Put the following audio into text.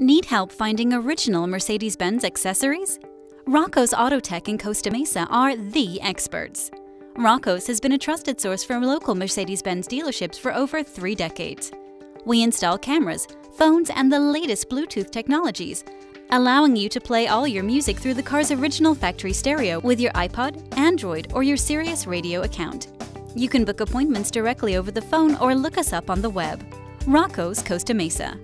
Need help finding original Mercedes Benz accessories? Rocco's Auto Tech in Costa Mesa are the experts. Rocco's has been a trusted source for local Mercedes Benz dealerships for over three decades. We install cameras, phones, and the latest Bluetooth technologies, allowing you to play all your music through the car's original factory stereo with your iPod, Android, or your Sirius radio account. You can book appointments directly over the phone or look us up on the web. Rocco's Costa Mesa.